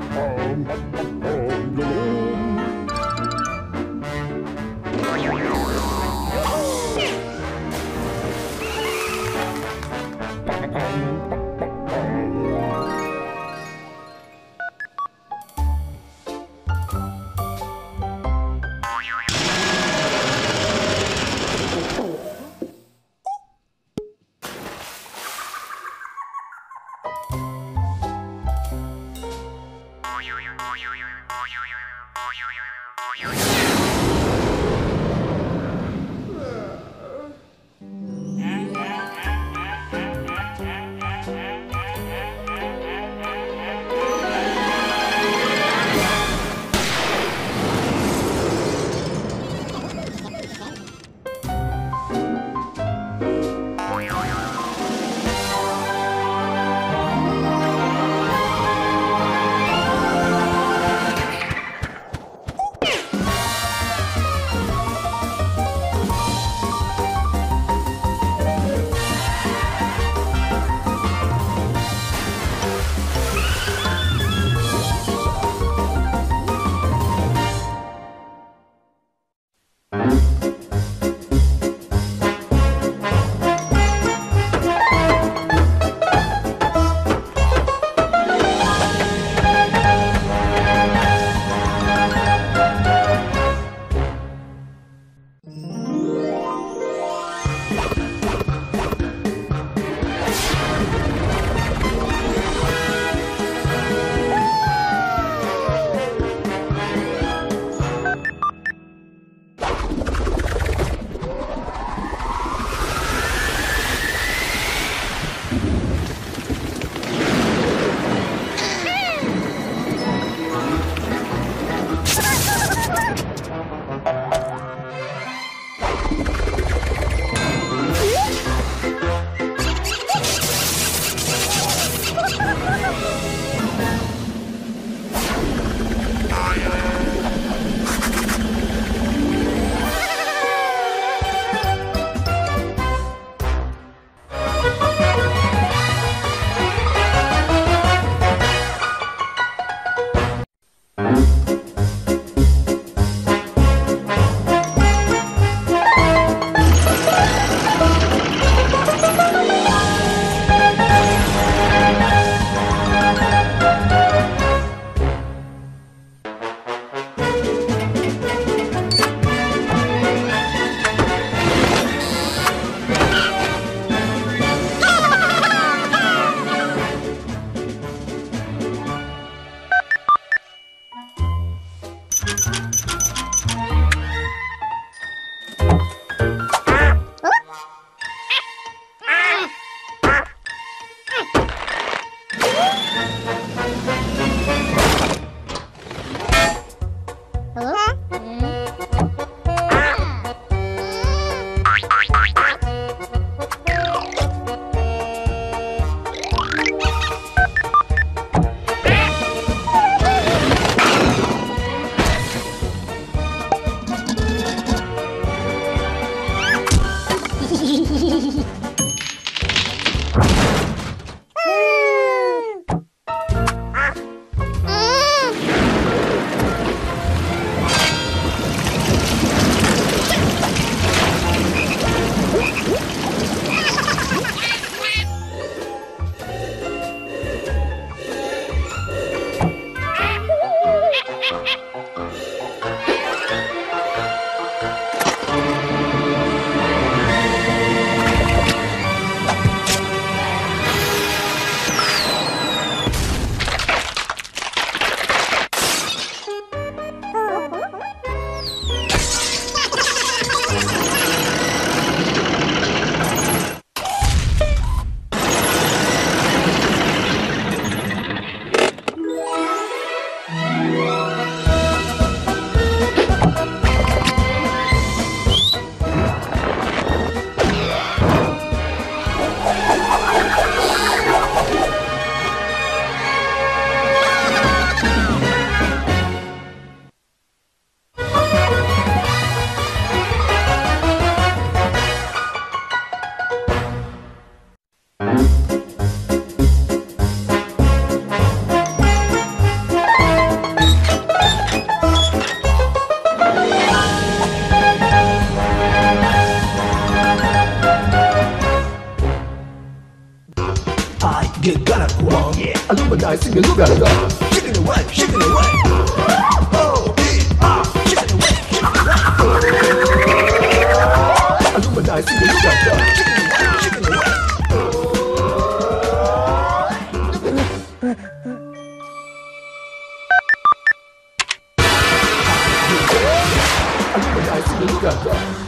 home. Oh, you, you, you, you, you. Gonna go on, yeah. Illuminati, look at it. Chicken away, chicken away. Oh, yeah, ah, chicken away, chicken away. Illuminati, look at it. Chicken away, chicken away. Illuminati, look at it.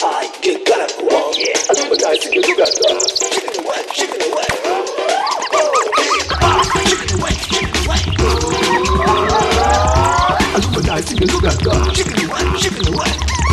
I get gonna go Chicken away, chicken away.